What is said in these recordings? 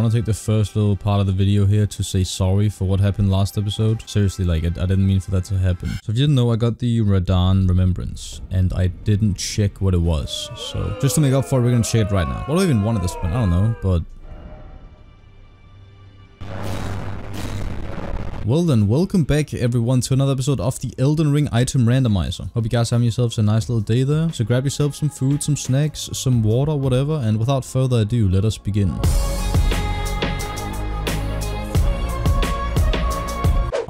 want to take the first little part of the video here to say sorry for what happened last episode. Seriously, like, I, I didn't mean for that to happen. So if you didn't know, I got the Radahn Remembrance, and I didn't check what it was. So just to make up for it, we're gonna check it right now. What do I even want at this point? I don't know, but Well then, welcome back everyone to another episode of the Elden Ring Item Randomizer. Hope you guys have yourselves a nice little day there. So grab yourself some food, some snacks, some water, whatever, and without further ado, let us begin.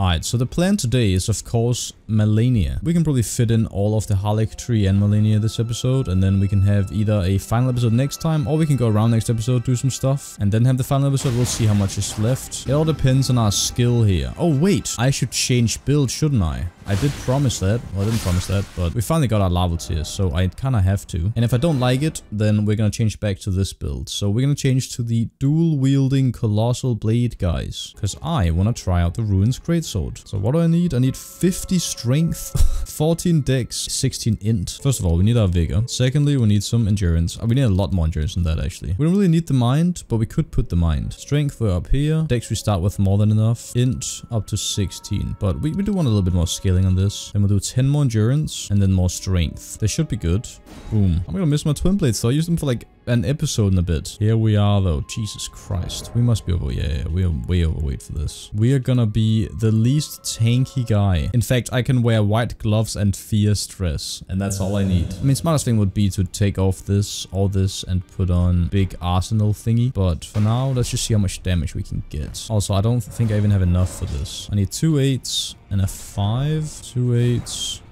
Alright, so the plan today is of course Malenia. We can probably fit in all of the Haligtree and Malenia this episode and then we can have either a final episode next time or we can go around next episode, do some stuff and then have the final episode. We'll see how much is left. It all depends on our skill here. Oh wait, I should change build, shouldn't I? I did promise that. Well, I didn't promise that, but we finally got our lava tears, so I kind of have to. And if I don't like it, then we're going to change back to this build. So we're going to change to the dual-wielding colossal blade guys, because I want to try out the Ruins Greatsword. So what do I need? I need 50 strength, 14 dex, 16 int. First of all, we need our vigor. Secondly, we need some endurance. Uh, we need a lot more endurance than that, actually. We don't really need the mind, but we could put the mind. Strength, we're up here. Dex, we start with more than enough. Int, up to 16. But we, we do want a little bit more scaling on this. Then we'll do 10 more endurance and then more strength. They should be good. Boom. I'm gonna miss my twin blades so I use them for like an episode in a bit. Here we are though. Jesus Christ. We must be over. Yeah, yeah, we are way overweight for this. We are gonna be the least tanky guy. In fact, I can wear white gloves and fear stress. And that's all I need. I mean, smartest thing would be to take off this, all this, and put on big arsenal thingy. But for now, let's just see how much damage we can get. Also, I don't think I even have enough for this. I need two eights and a five. Two eights.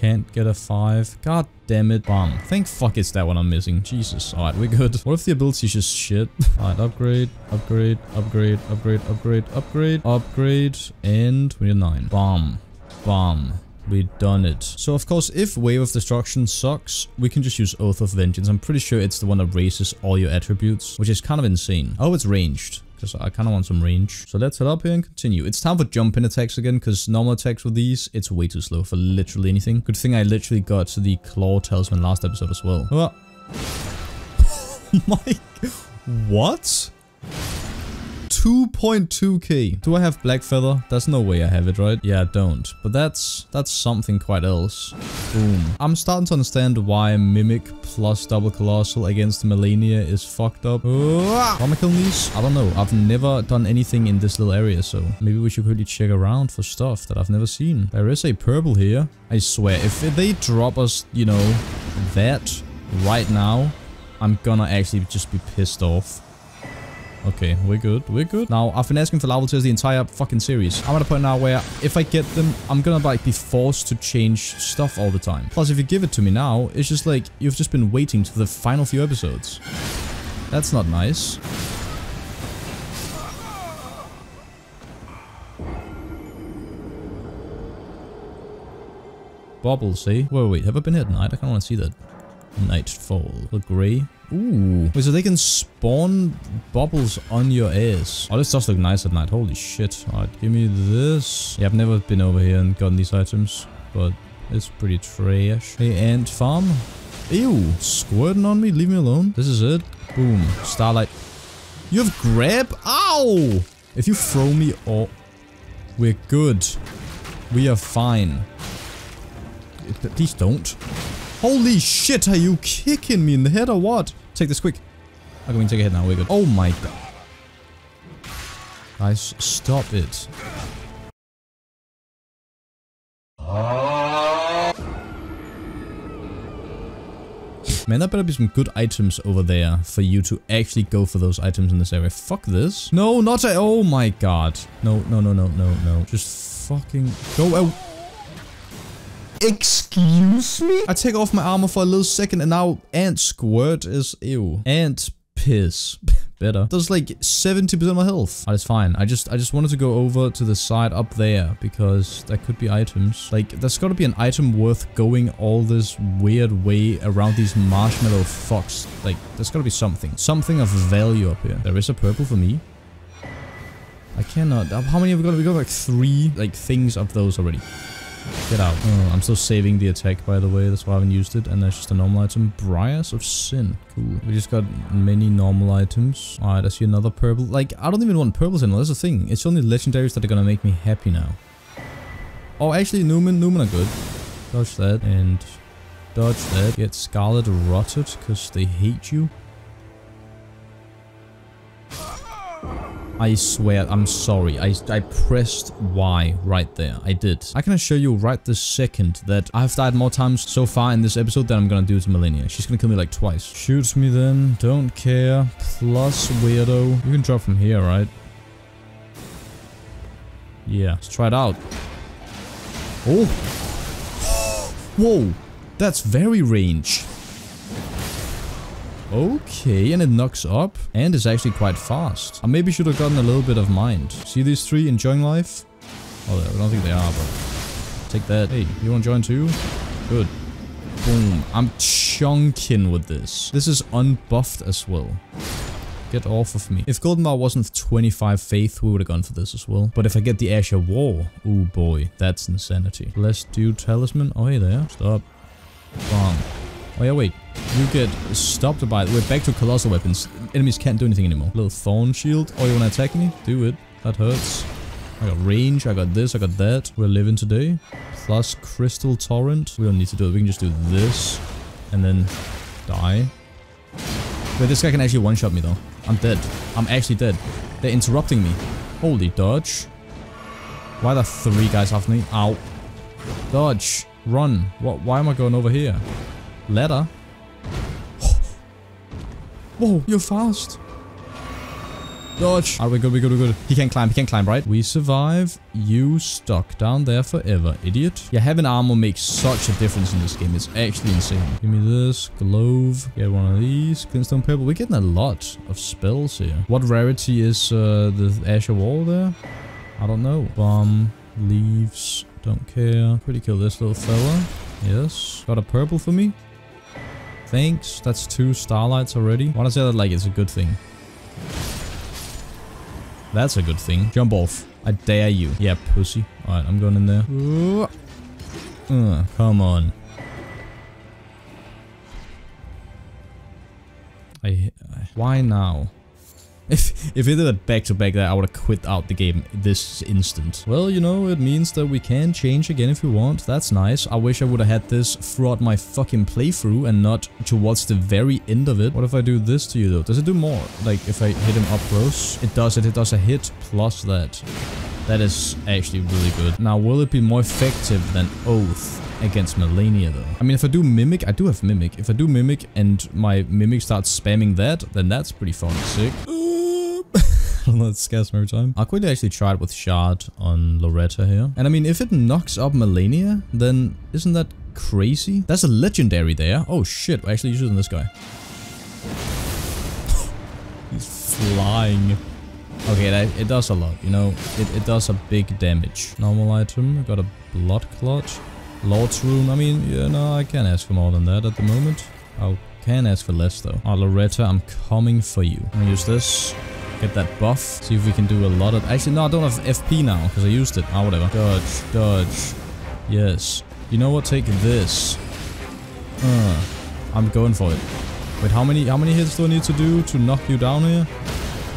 Can't get a 5. God damn it. Bomb. Thank fuck it's that one I'm missing. Jesus. Alright, we're good. What if the ability is just shit? Alright, upgrade, upgrade, upgrade, upgrade, upgrade, upgrade, upgrade, and we need 9. Bomb. Bomb. We done it. So of course, if Wave of Destruction sucks, we can just use Oath of Vengeance. I'm pretty sure it's the one that raises all your attributes, which is kind of insane. Oh, it's ranged because I kind of want some range. So let's head up here and continue. It's time for jump-in attacks again because normal attacks with these, it's way too slow for literally anything. Good thing I literally got the Claw Talisman last episode as well. Oh. My... What? 2.2k. Do I have Black Feather? There's no way I have it, right? Yeah, I don't. But that's that's something quite else. Boom. I'm starting to understand why Mimic plus Double Colossal against Malenia is fucked up. Killing these? I don't know. I've never done anything in this little area, so maybe we should really check around for stuff that I've never seen. There is a purple here. I swear, if they drop us, you know, that right now, I'm gonna actually just be pissed off. Okay, we're good. We're good. Now, I've been asking for lava tears the entire fucking series. I'm at a point now where if I get them, I'm gonna like be forced to change stuff all the time. Plus, if you give it to me now, it's just like you've just been waiting to the final few episodes. That's not nice. Bubbles, see? Wait, wait, have I been here at night? I kinda wanna see that. Nightfall. The grey. Ooh. Wait, so they can spawn bubbles on your ass. Oh, this does look nice at night. Holy shit. Alright, give me this. Yeah, I've never been over here and gotten these items, but it's pretty trash. Hey, ant farm. Ew, squirting on me? Leave me alone. This is it. Boom. Starlight. You have grab? Ow! If you throw me or... We're good. We are fine. Please don't. Holy shit, are you kicking me in the head or what? Take this quick. Okay, we can take a hit now, we're good. Oh my god. Guys, stop it. Man, there better be some good items over there for you to actually go for those items in this area. Fuck this. No, not a- Oh my god. No, no, no, no, no, no. Just fucking go out. Excuse me? I take off my armor for a little second and now ant squirt is ew. Ant piss. Better. Does like 70% of my health. That is fine. I just I just wanted to go over to the side up there because there could be items. Like there's gotta be an item worth going all this weird way around these marshmallow fucks. Like there's gotta be something. Something of value up here. There is a purple for me. I cannot. How many have we got? We got like three like things of those already. Get out. Oh, I'm still saving the attack, by the way. That's why I haven't used it. And that's just a normal item. Briars of Sin. Cool. We just got many normal items. Alright, I see another purple. Like, I don't even want purples anymore. That's the thing. It's only legendaries that are gonna make me happy now. Oh, actually, Numen. Numen are good. Dodge that. And dodge that. Get Scarlet Rotted, because they hate you. I swear, I'm sorry. I, I pressed Y right there. I did. I can assure you right this second that I've died more times so far in this episode than I'm gonna do to Malenia. She's gonna kill me like twice. Shoots me then. Don't care. Plus weirdo. You can drop from here, right? Yeah. Let's try it out. Oh. Whoa. That's very range. Okay, and it knocks up and is actually quite fast. I maybe should have gotten a little bit of mind. See these three enjoying life? Oh, I don't think they are, but take that. Hey, you want to join too? Good. Boom. I'm chunking with this. This is unbuffed as well. Get off of me. If Golden Vow wasn't 25 faith, we would have gone for this as well. But if I get the Ash of War, oh boy, that's insanity. Let's do Talisman. Oh, hey there. Stop. Oh yeah, wait. You get stopped by... We're back to colossal weapons. Enemies can't do anything anymore. Little thorn shield. Oh, you wanna attack me? Do it. That hurts. I got range, I got this, I got that. We're living today. Plus crystal torrent. We don't need to do it. We can just do this. And then die. Wait, this guy can actually one-shot me though. I'm dead. I'm actually dead. They're interrupting me. Holy dodge. Why are there three guys after me? Ow. Dodge. Run. What? Why am I going over here? Ladder? Whoa, you're fast. Dodge. Alright, we're good, we're good, we're good. He can't climb, he can't climb, right? We survive. You stuck down there forever, idiot. Yeah, having armor makes such a difference in this game. It's actually insane. Give me this. Glove. Get one of these. Glintstone purple. We're getting a lot of spells here. What rarity is uh, the Ash of War there? I don't know. Bomb. Leaves. Don't care. Pretty kill this little fella. Yes. Got a purple for me. Thanks. That's two starlights already. I want to say that like it's a good thing. That's a good thing. Jump off. I dare you. Yeah, pussy. Alright, I'm going in there. Uh, come on. I, why now? If, if it did a back-to-back there, I would have quit out the game this instant. Well, you know, it means that we can change again if we want. That's nice. I wish I would have had this throughout my fucking playthrough and not towards the very end of it. What if I do this to you though? Does it do more? Like if I hit him up close? It does it. It does a hit plus that. That is actually really good. Now, will it be more effective than Oath? against Malenia though. I mean, if I do Mimic, I do have Mimic. If I do Mimic and my Mimic starts spamming that, then that's pretty fun sick. I it scares me every time. I'll quickly actually try it with Shard on Loretta here. And I mean, if it knocks up Malenia, then isn't that crazy? That's a legendary there. Oh shit, we're actually using this guy. He's flying. Okay, that, it does a lot, you know, it, it does a big damage. Normal item, got a blood clot. Lord's Rune, I mean, you know, I can't ask for more than that at the moment. I can ask for less though. Oh, Loretta, I'm coming for you. I'm gonna use this. Get that buff. See if we can do a lot of... Actually, no, I don't have FP now, because I used it. Ah, oh, whatever. Dodge, dodge. Yes. You know what? Take this. Uh, I'm going for it. Wait, how many how many hits do I need to do to knock you down here?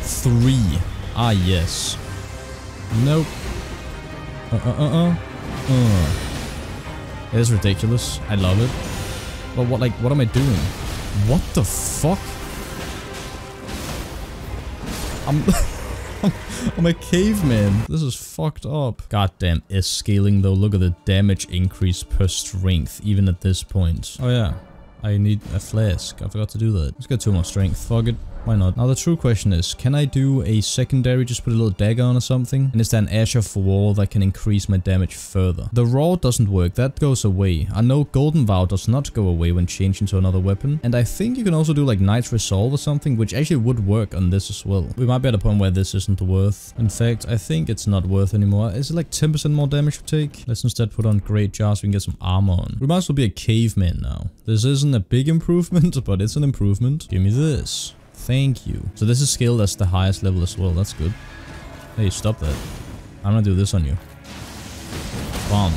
Three. Ah, yes. Nope. Uh-uh-uh-uh. Uh. It is ridiculous. I love it. But what, like, what am I doing? What the fuck? I'm... I'm a caveman. This is fucked up. Goddamn, is scaling though. Look at the damage increase per strength, even at this point. Oh yeah, I need a flask. I forgot to do that. Let's get two more strength. Fuck it. Why not? Now the true question is, can I do a secondary, just put a little dagger on or something? And is there an Azure Wall that can increase my damage further? The Raw doesn't work, that goes away. I know Golden Vow does not go away when changed into another weapon. And I think you can also do like Knight's Resolve or something, which actually would work on this as well. We might be at a point where this isn't worth. In fact, I think it's not worth anymore. Is it like 10% more damage to take? Let's instead put on Great Jar so we can get some armor on. We might as well be a caveman now. This isn't a big improvement, but it's an improvement. Give me this. Thank you. So this is skill that's the highest level as well. That's good. Hey, stop that. I'm gonna do this on you. Bomb.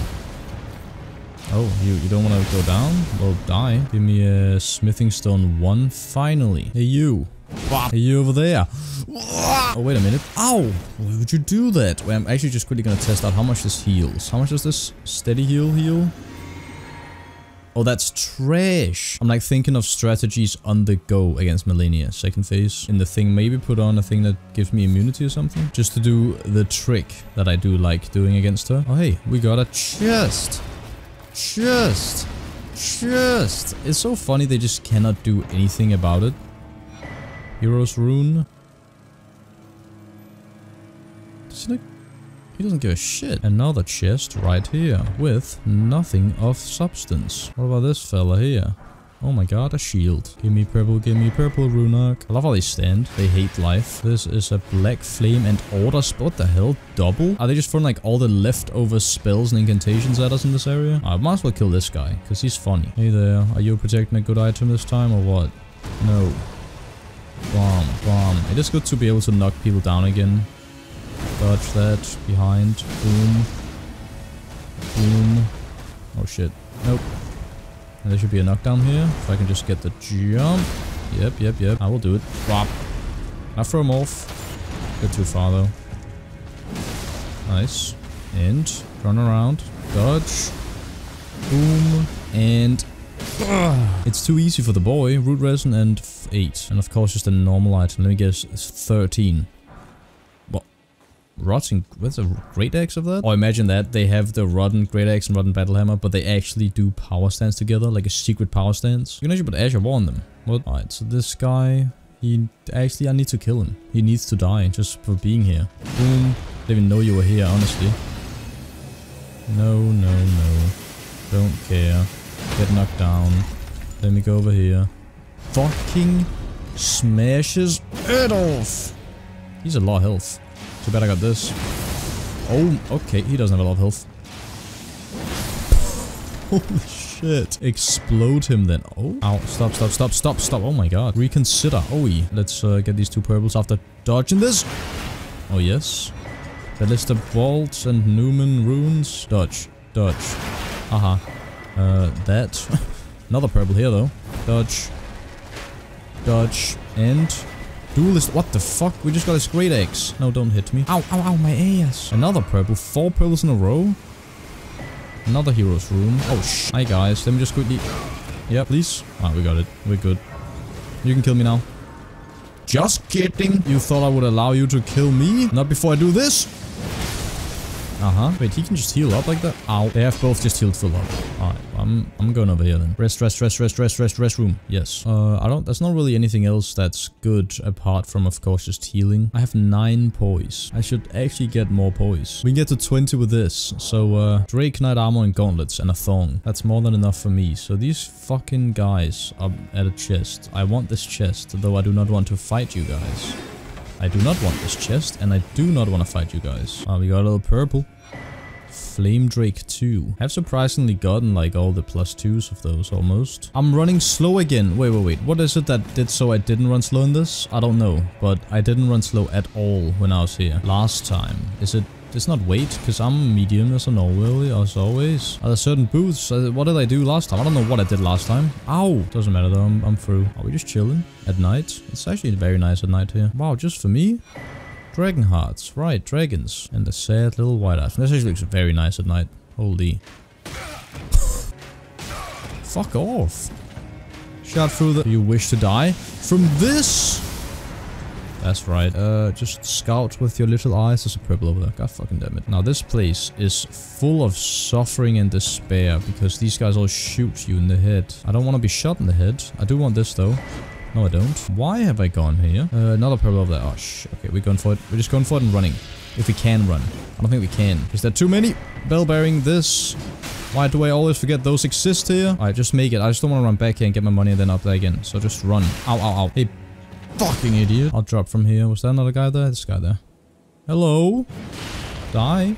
Oh, you, you don't want to go down? Well, die. Give me a smithing stone one. Finally. Hey, you. Hey, you over there. Oh, wait a minute. Ow! Why would you do that? Wait, I'm actually just quickly gonna test out how much this heals. How much does this steady heal heal? Oh, that's trash. I'm like thinking of strategies on the go against Malenia. Second phase in the thing. Maybe put on a thing that gives me immunity or something. Just to do the trick that I do like doing against her. Oh, hey, we got a chest. Chest. Chest. It's so funny they just cannot do anything about it. Hero's rune. Does he like he doesn't give a shit. Another chest right here with nothing of substance. What about this fella here? Oh my god, a shield. Give me purple, give me purple, Runak. I love how they stand. They hate life. This is a black flame and order spot. The hell? Double? Are they just throwing like all the leftover spells and incantations at us in this area? I might as well kill this guy, because he's funny. Hey there, are you protecting a good item this time or what? No. Bomb, bomb. It is good to be able to knock people down again. Dodge that. Behind. Boom. Boom. Oh shit. Nope. And there should be a knockdown here. If I can just get the jump. Yep, yep, yep. I will do it. Wop. I throw him off. Go too far though. Nice. And turn around. Dodge. Boom. And it's too easy for the boy. Root resin and 8. And of course just a normal item. Let me guess. It's 13. Rotten, what's a great axe of that? Or imagine that they have the rotten great axe and rotten battle hammer, but they actually do power stance together, like a secret power stance. You can actually put Ash of War on them. What? Alright, so this guy, he actually, I need to kill him. He needs to die just for being here. Boom. Didn't even know you were here, honestly. No, no, no. Don't care. Get knocked down. Let me go over here. Fucking smashes it off. He's a lot of health. Too bad I got this. Oh, okay. He doesn't have a lot of health. Holy shit. Explode him then. Oh. Ow. Stop, stop, stop, stop, stop. Oh my god. Reconsider. Oh, let's uh, get these two purples after dodging this. Oh, yes. Ballista bolts and Numen runes. Dodge. Dodge. Aha. Uh, that. Another purple here, though. Dodge. Dodge. And Duelist, what the fuck? We just got his great axe. No, don't hit me. Ow, ow, ow, my ass. Another purple. Four purples in a row. Another hero's room. Oh, sh. Hi, guys. Let me just quickly... Yeah, please. Ah, we got it. We're good. You can kill me now. Just kidding. You thought I would allow you to kill me? Not before I do this. Uh-huh. Wait, he can just heal up like that? Ow. They have both just healed full up. Alright, I'm I'm going over here then. Rest, rest, rest, rest, rest, rest, rest room. Yes. Uh, I don't... There's not really anything else that's good apart from, of course, just healing. I have nine poise. I should actually get more poise. We get to 20 with this. So, uh, Drake Knight Armor and Gauntlets and a Thong. That's more than enough for me. So these fucking guys are at a chest. I want this chest, though I do not want to fight you guys. I do not want this chest, and I do not want to fight you guys. Ah, we got a little purple. Flame Drake 2. I've surprisingly gotten like all the 2s of those almost. I'm running slow again. Wait, wait, wait. What is it that did so I didn't run slow in this? I don't know, but I didn't run slow at all when I was here last time. Is it it's not weight, because I'm medium as a normal, as always. Are there certain booths? What did I do last time? I don't know what I did last time. Ow! Doesn't matter though, I'm, I'm through. Are we just chilling at night? It's actually very nice at night here. Wow, just for me? Dragon hearts. Right, dragons. And the sad little white eyes. This actually looks very nice at night. Holy. Fuck off. Shot through the... You wish to die? From this? That's right. Uh, just scout with your little eyes. There's a purple over there. God fucking damn it. Now this place is full of suffering and despair because these guys all shoot you in the head. I don't want to be shot in the head. I do want this though. No, I don't. Why have I gone here? Uh, another over there. Oh, sh Okay, we're going for it. We're just going for it and running. If we can run. I don't think we can. Is there too many? Bell bearing this. Why do I always forget those exist here? Alright, just make it. I just don't want to run back here and get my money and then up there again. So just run. Ow, ow, ow. Hey, fucking idiot. I'll drop from here. Was there another guy there? This guy there. Hello? Die.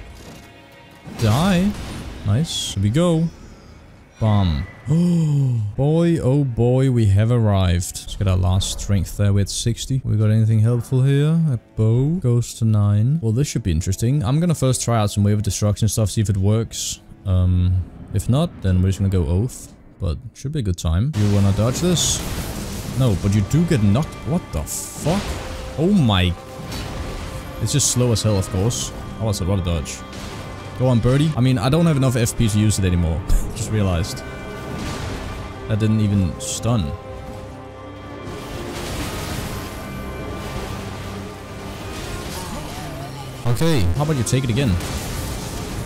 Die. Nice. Here we go. Oh, boy, oh boy, we have arrived. Let's get our last strength there. We're at 60. We got anything helpful here? A bow goes to 9. Well, this should be interesting. I'm gonna first try out some wave of destruction stuff, see if it works. Um, If not, then we're just gonna go Oath. But should be a good time. You wanna dodge this? No, but you do get knocked. What the fuck? Oh my... It's just slow as hell, of course. Oh, that's a lot of dodge. Go on, birdie. I mean, I don't have enough FP to use it anymore. just realized. That didn't even stun. Okay, how about you take it again?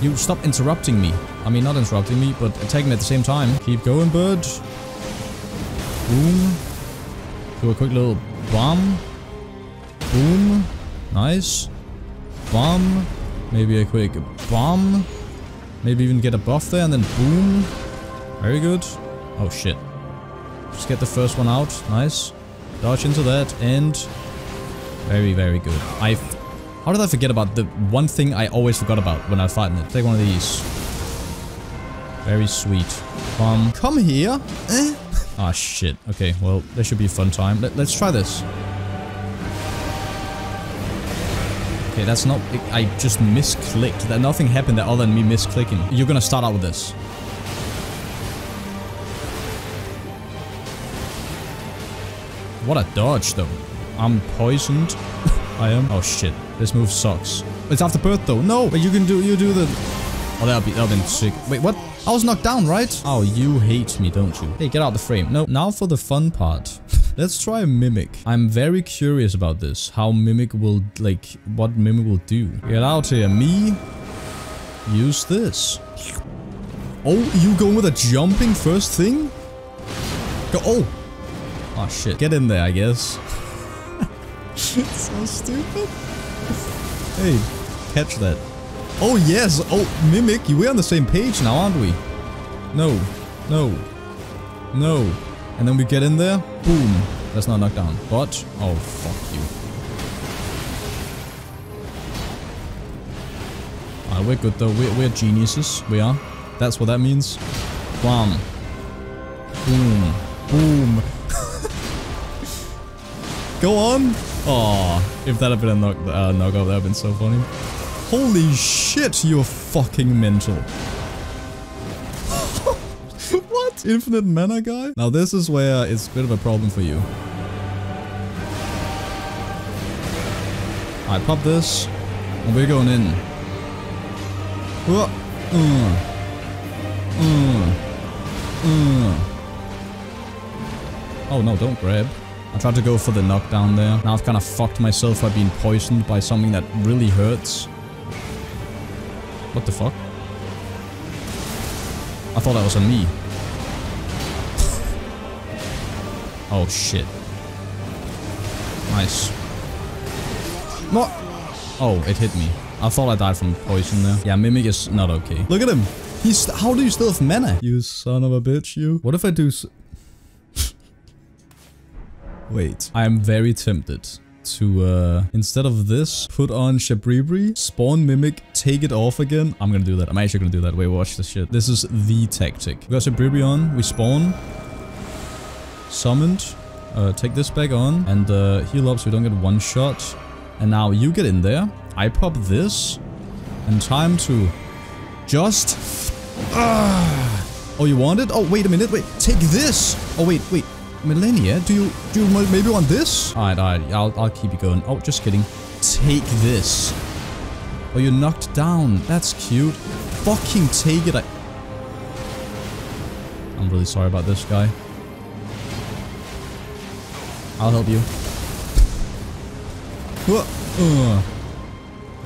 You stop interrupting me. I mean, not interrupting me, but attacking me at the same time. Keep going, bird. Boom. Do a quick little bomb. Boom. Nice. Bomb. Maybe a quick bomb. Maybe even get a buff there and then boom. Very good. Oh shit. Just get the first one out. Nice. Dodge into that and... Very, very good. I... How did I forget about the one thing I always forgot about when I fighting it? Take one of these. Very sweet. Um, come here. Eh? Ah, shit. Okay, well, this should be a fun time. Let, let's try this. Okay, that's not... I just misclicked. That nothing happened other than me misclicking. You're gonna start out with this. What a dodge, though. I'm poisoned. I am. Oh, shit. This move sucks. It's after birth, though. No! But you can do... You do the... Oh, that'll be... That'll be sick. Wait, what? I was knocked down, right? Oh, you hate me, don't you? Hey, get out of the frame. No, now for the fun part. Let's try Mimic. I'm very curious about this. How Mimic will, like, what Mimic will do. Get out here. Me. Use this. Oh, you going with a jumping first thing? Go. Oh. Oh, shit. Get in there, I guess. so stupid. hey, catch that. Oh, yes. Oh, Mimic, we're on the same page now, aren't we? No. No. No. And then we get in there. Boom. That's not knocked down. But, oh, fuck you. Alright, we're good though. We're, we're geniuses. We are. That's what that means. Bam. Boom. Boom. Go on. Oh, if that had been a knock, uh, knockout, that would have been so funny. Holy shit, you're fucking mental. Infinite mana guy? Now this is where it's a bit of a problem for you. I pop this, and we're going in. Uh, uh, uh. Oh no, don't grab. I tried to go for the knockdown there. Now I've kind of fucked myself by being poisoned by something that really hurts. What the fuck? I thought that was on me. Oh shit. Nice. What? Oh, it hit me. I thought I died from poison there. Yeah, Mimic is not okay. Look at him. He's- how do you still have mana? You son of a bitch, you. What if I do Wait. I am very tempted to, uh, instead of this, put on Shabriri, spawn Mimic, take it off again. I'm gonna do that. I'm actually gonna do that. Wait, watch this shit. This is the tactic. We got Shabriri on, we spawn, summoned, uh, take this back on, and uh, heal up so we don't get one shot. And now you get in there, I pop this, and time to just... Uh, oh, you want it? Oh, wait a minute, wait, take this! Oh, wait, wait, Malenia, do you do you maybe want this? Alright, alright, I'll, I'll keep you going. Oh, just kidding. Take this. Oh, you're knocked down. That's cute. Fucking take it. I I'm really sorry about this guy. I'll help you. Uh,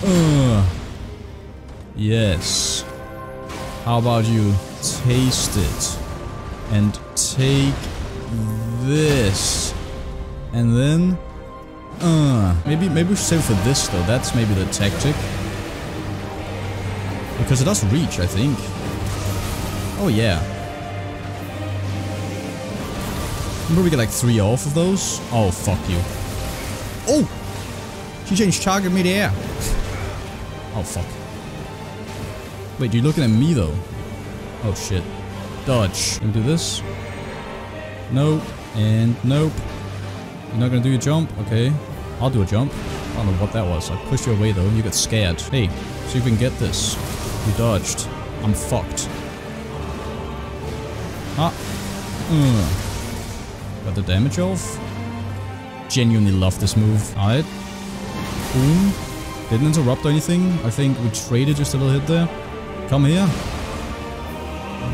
uh. Yes. How about you taste it and take this. And then... Uh, maybe, maybe we should save for this though. That's maybe the tactic. Because it does reach, I think. Oh yeah. Remember we get like three off of those? Oh, fuck you. Oh! She changed target mid-air. oh, fuck. Wait, you're looking at me though? Oh, shit. Dodge. Can we do this? Nope. And nope. You're not gonna do your jump? Okay. I'll do a jump. I don't know what that was. I pushed you away though. And you got scared. Hey, see if we can get this. You dodged. I'm fucked. Ah. Uh. The damage off. Genuinely love this move. Alright. Boom. Didn't interrupt or anything. I think we traded just a little hit there. Come here.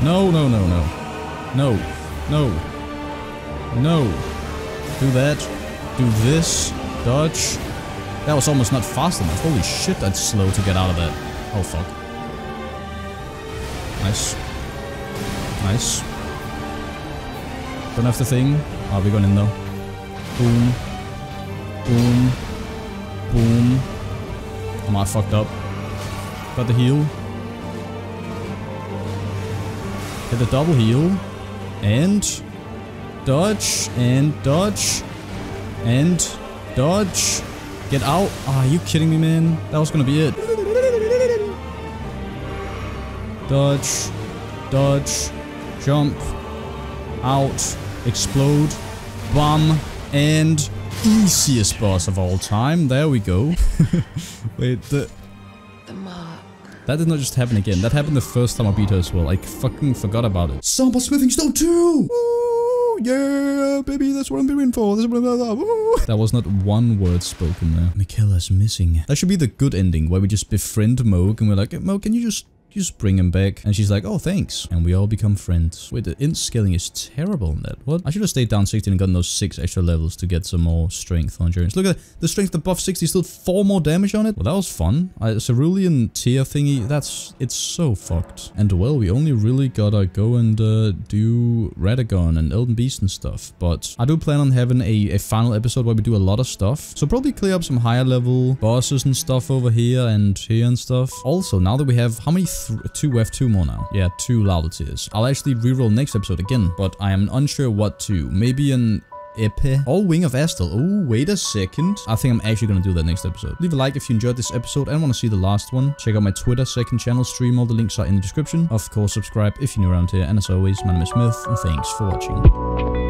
No, no, no, no. No. No. No. Do that. Do this. Dodge. That was almost not fast enough. Holy shit, that's slow to get out of that. Oh, fuck. Nice. Nice. Don't have the thing. Oh, we going in though? Boom. Boom. Boom. Am I fucked up? Got the heal. Hit the double heal. And dodge. And dodge. And dodge. Get out. Oh, are you kidding me, man? That was gonna be it. Dodge. Dodge. Jump. Out. Explode. Bomb. And easiest boss of all time. There we go. Wait, the... The mark. That did not just happen again. That happened the first time I beat her as well. I fucking forgot about it. Somber Smithing Stone 2! Ooh, yeah, baby, that's what I'm doing for. That's what I'm That was not one word spoken there. Miquella's missing. That should be the good ending, where we just befriend Mohg and we're like, Mohg, can you just you just bring him back. And she's like, oh, thanks. And we all become friends. Wait, the int scaling is terrible in that. What? I should have stayed down 16 and gotten those 6 extra levels to get some more strength on Endurance. Look at that. the strength above 60, still 4 more damage on it. Well, that was fun. Uh, Cerulean tear thingy, that's... It's so fucked. And well, we only really gotta go and uh, do Radagon and Elden Beast and stuff. But I do plan on having a, a final episode where we do a lot of stuff. So probably clear up some higher level bosses and stuff over here and here and stuff. Also, now that we have... How many two, we have two more now. Yeah, two Tears. I'll actually reroll next episode again, but I am unsure what to. Maybe an Epe or oh, Wing of Astel. Oh, wait a second. I think I'm actually gonna do that next episode. Leave a like if you enjoyed this episode and want to see the last one. Check out my Twitter, second channel stream. All the links are in the description. Of course, subscribe if you're new around here. And as always, my name is Mythy, and thanks for watching.